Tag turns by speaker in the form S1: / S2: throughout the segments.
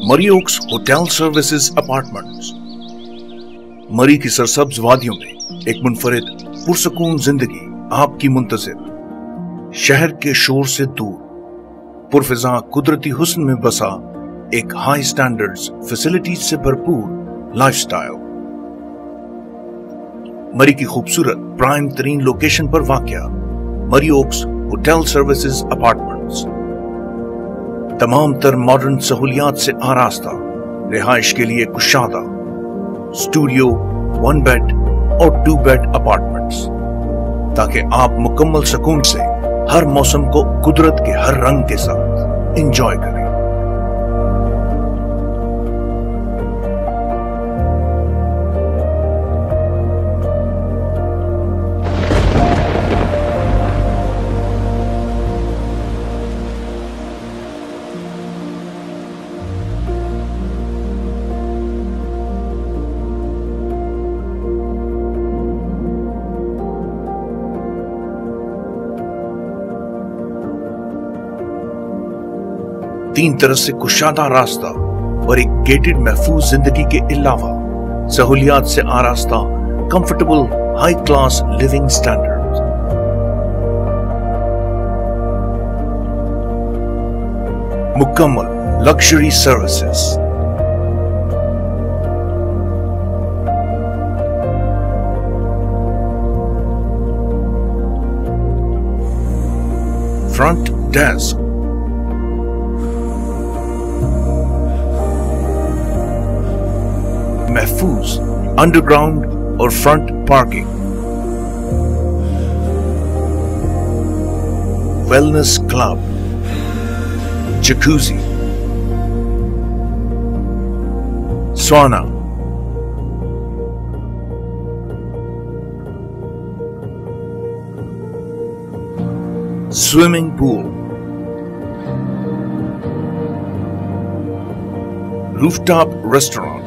S1: मरियोक्स hotel services apartments. मरी की सरसब्ज वादियों में एक मुनफरिद, पुरसकून ज़िंदगी आपकी मुंतजिर। शहर के शोर से दूर, पुरफिजा कुदरती हुस्न में बसा एक हाई स्टैंडर्ड्स फैसिलिटीज़ से भरपूर लाइफस्टाइल मरी की खूबसूरत प्राइम तरीन लोकेशन पर वाक़ मरियोक्स होटल सर्विसेज़ अपार्टमेंट्स। तमाम तर मॉडर्न सहूलियात से आरास्ता, रिहाइश के लिए कुशादा स्टूडियो वन बेड और टू बेड अपार्टमेंट्स ताकि आप मुकम्मल सुकून से हर मौसम को कुदरत के हर रंग के साथ एंजॉय करें। तीन तरह से कुशादा रास्ता और एक गेटेड महफूज ज़िंदगी के अलावा सहूलियात से आरास्ता comfortable high class living standard मुकम्मल luxury services front desk mehfooz, underground or front parking. Wellness Club, Jacuzzi, Sauna. swimming pool, rooftop restaurant.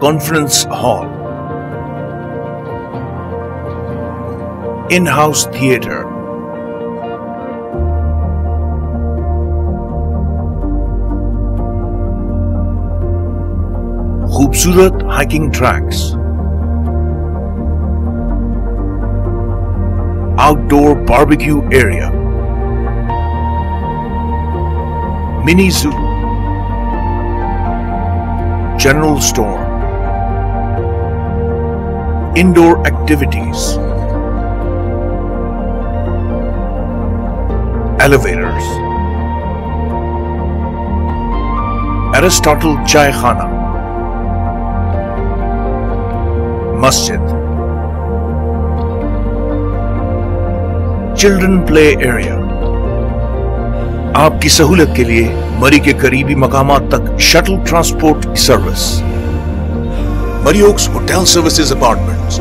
S1: conference hall, in house theater, खूबसूरत hiking tracks outdoor barbecue area mini zoo general store Indoor activities, elevators, Aristotle Chai Khana, Masjid, Children Play Area. आपकी सहूलत के लिए मरी के करीबी मकाम तक shuttle transport service Mariox hotel services apartments.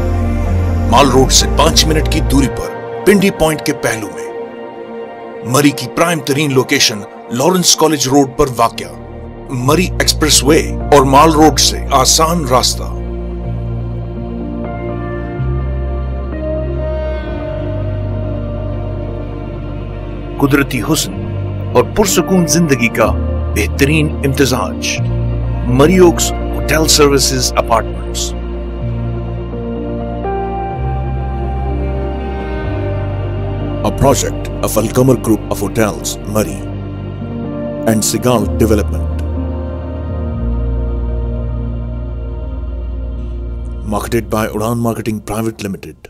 S1: Mall Road से पाँच मिनट की दूरी पर, पिंडी पॉइंट के पहलू में। मरी की प्राइम तरीन लोकेशन लॉरेंस कॉलेज रोड पर वाक़ मरी एक्सप्रेसवे और माल रोड से आसान रास्ता। कुदरती हुस्न और पुरसकून ज़िंदगी का बेहतरीन इम्तजाज। मरियोक्स Hotel Services Apartments. A project of Alkamar Group of Hotels, Murray, and Sigal Development. Marketed by Uran Marketing Private Limited.